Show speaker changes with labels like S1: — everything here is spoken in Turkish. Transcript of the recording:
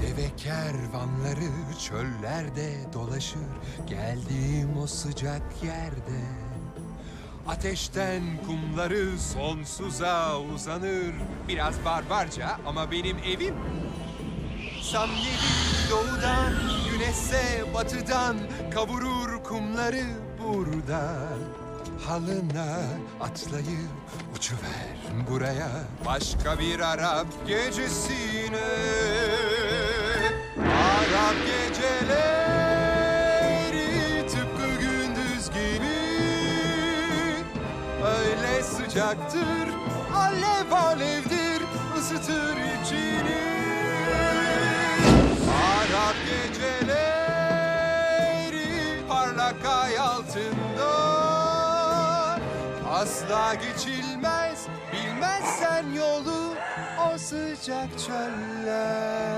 S1: Deve kervanları çöllerde dolaşır Geldiğim o sıcak yerde. Ateşten kumları sonsuza uzanır. Biraz barbarca ama benim evim Samyeli doğudan, güneşse batıdan Kavurur kumları burada Halına atlayıp uçuver buraya Başka bir Arap gecesine Arap geceleri tıpkı gündüz gibi. Öyle sıcaktır, alev alevdir, ısıtır hayatında. Asla geçilmez bilmezsen yolu o sıcak çöller.